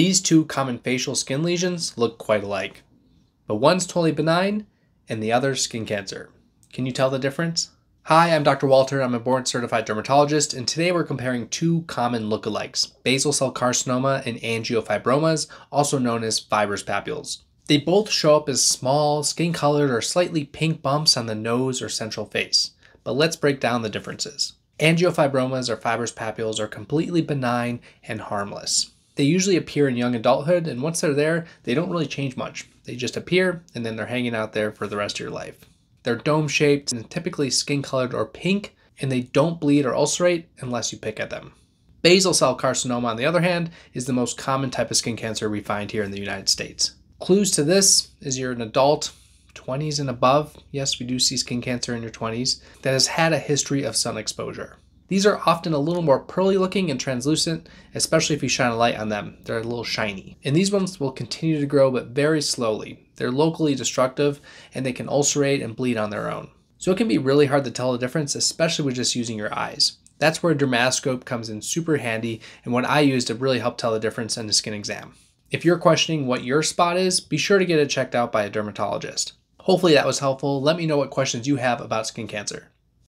These two common facial skin lesions look quite alike, but one's totally benign and the other's skin cancer. Can you tell the difference? Hi, I'm Dr. Walter. I'm a board certified dermatologist, and today we're comparing two common lookalikes basal cell carcinoma and angiofibromas, also known as fibrous papules. They both show up as small, skin colored, or slightly pink bumps on the nose or central face. But let's break down the differences. Angiofibromas or fibrous papules are completely benign and harmless. They usually appear in young adulthood, and once they're there, they don't really change much. They just appear, and then they're hanging out there for the rest of your life. They're dome shaped and typically skin colored or pink, and they don't bleed or ulcerate unless you pick at them. Basal cell carcinoma, on the other hand, is the most common type of skin cancer we find here in the United States. Clues to this is you're an adult, 20s and above, yes, we do see skin cancer in your 20s, that has had a history of sun exposure. These are often a little more pearly looking and translucent, especially if you shine a light on them. They're a little shiny. And these ones will continue to grow, but very slowly. They're locally destructive, and they can ulcerate and bleed on their own. So it can be really hard to tell the difference, especially with just using your eyes. That's where a dermatoscope comes in super handy, and what I use to really help tell the difference in a skin exam. If you're questioning what your spot is, be sure to get it checked out by a dermatologist. Hopefully that was helpful. Let me know what questions you have about skin cancer.